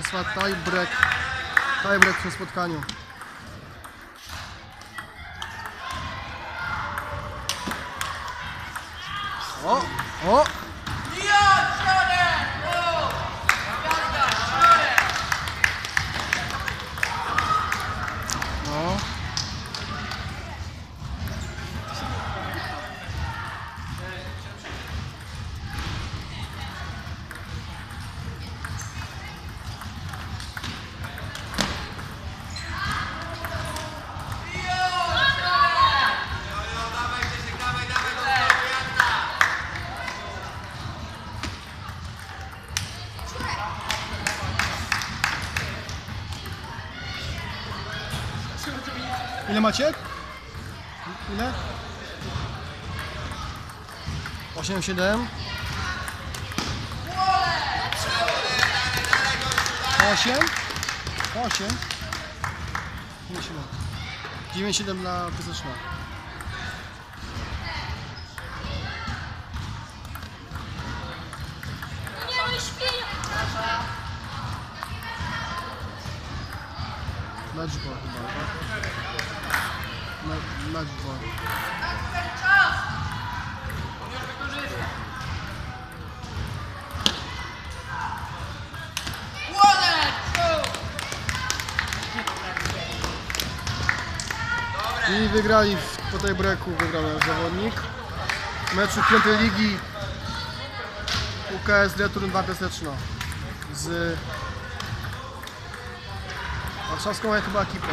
trwa tie break. Tie break w tym spotkaniu. O, o, Ile macie? Ile? 8, 7. 8. 8. 9, 7. 9, 7 dla śpię. Matchball chyba, tak? Ma- Matchball. I wygrali w, po tej breaku wygrał zawodnik. W meczu piątej ligi UKS Return 2 Piaseczno z warszawską chyba ekipą.